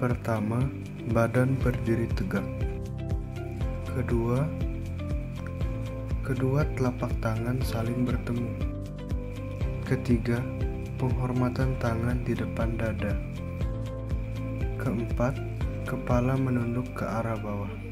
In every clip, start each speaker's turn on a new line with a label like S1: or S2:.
S1: Pertama, badan berdiri tegak. Kedua, kedua telapak tangan saling bertemu. Ketiga, penghormatan tangan di depan dada. Keempat, kepala menunduk ke arah bawah.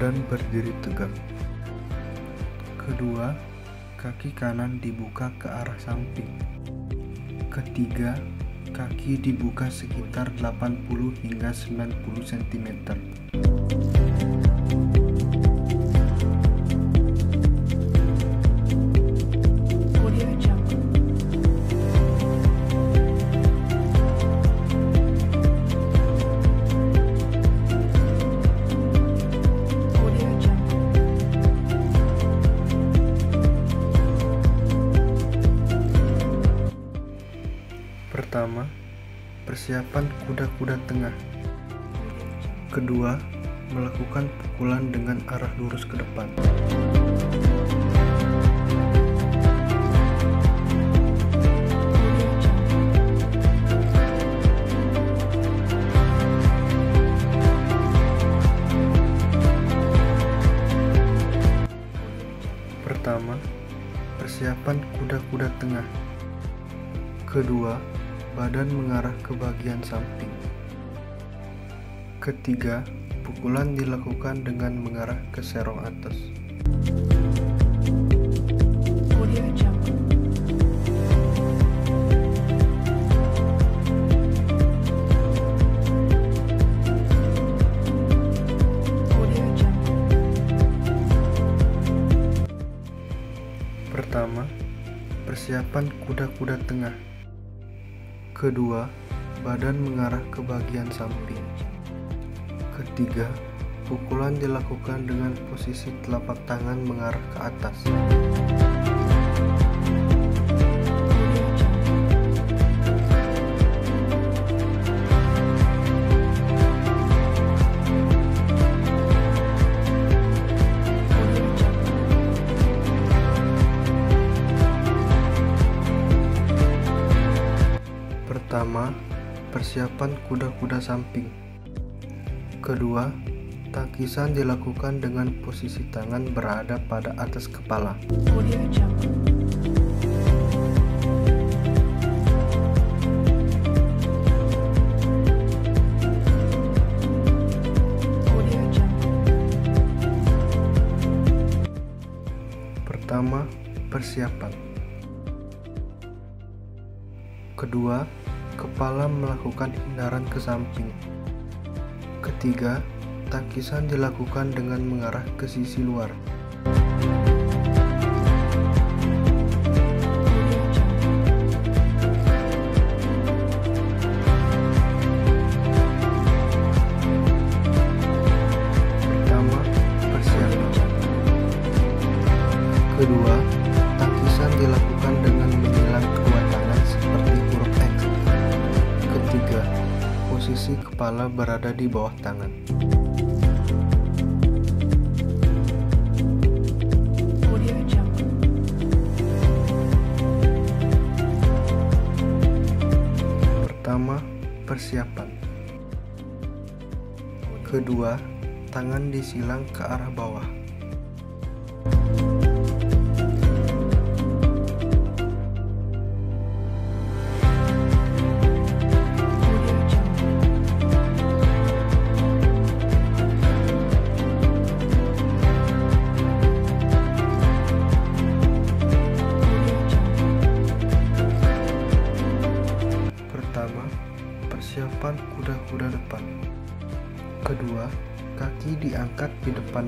S1: Badan berdiri tegak. Kedua, kaki kanan dibuka ke arah samping. Ketiga, kaki dibuka sekitar 80 hingga 90 cm. Pertama, persiapan kuda-kuda tengah. Kedua, melakukan pukulan dengan arah lurus ke depan. Pertama, persiapan kuda-kuda tengah. Kedua, badan mengarah ke bagian samping. Ketiga, pukulan dilakukan dengan mengarah ke serong atas. Pertama, persiapan kuda-kuda tengah. Kedua, badan mengarah ke bagian samping. Ketiga, pukulan dilakukan dengan posisi telapak tangan mengarah ke atas. Pertama, persiapan kuda-kuda samping. Kedua, takisan dilakukan dengan posisi tangan berada pada atas kepala. Pertama, persiapan. Kedua, kepala melakukan hindaran ke samping. Ketiga, takisan dilakukan dengan mengarah ke sisi luar. Kepala berada di bawah tangan. Pertama, persiapan. Kedua, tangan disilang ke arah bawah.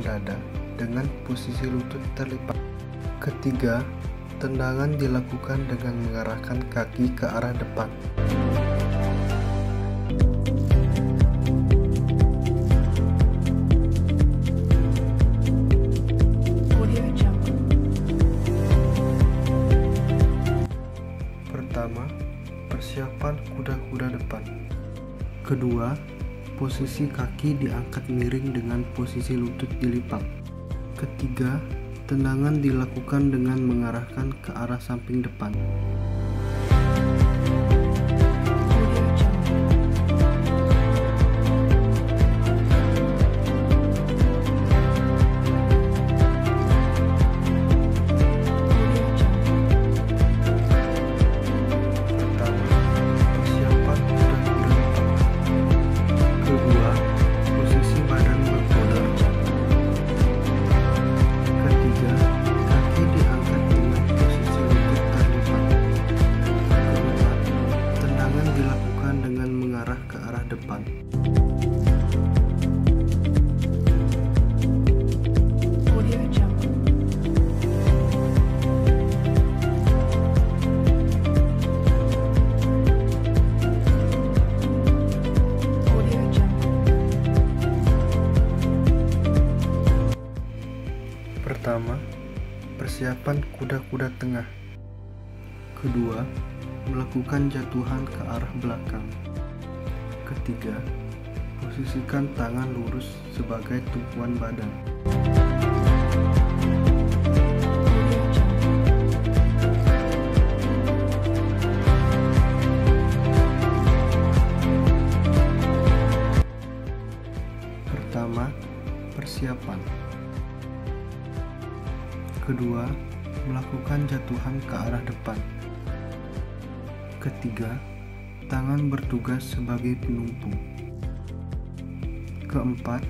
S1: Dada dengan posisi lutut terlipat. Ketiga, tendangan dilakukan dengan mengarahkan kaki ke arah depan. Pertama, persiapan kuda-kuda depan. Kedua, posisi kaki diangkat miring dengan posisi lutut dilipat. Ketiga, tendangan dilakukan dengan mengarahkan ke arah samping depan. Kuda-kuda tengah. Kedua, melakukan jatuhan ke arah belakang. Ketiga, posisikan tangan lurus sebagai tumpuan badan. Pertama, persiapan. Kedua, melakukan jatuhan ke arah depan. Ketiga, tangan bertugas sebagai penumpu. Keempat,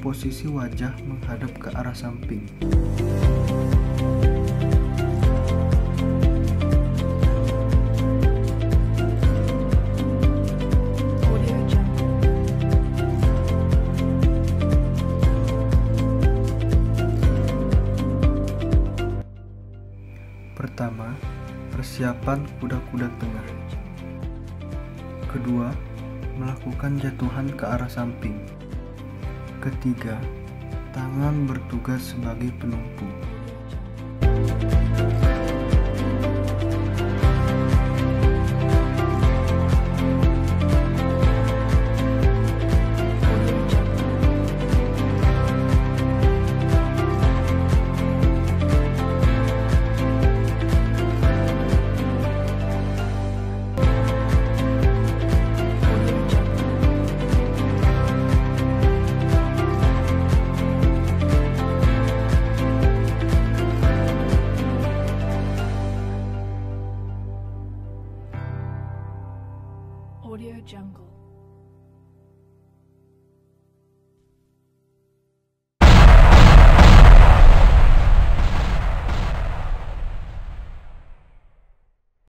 S1: posisi wajah menghadap ke arah samping. Persiapan kuda-kuda tengah. Kedua, melakukan jatuhan ke arah samping. Ketiga, tangan bertugas sebagai penumpu.
S2: Audio Jungle.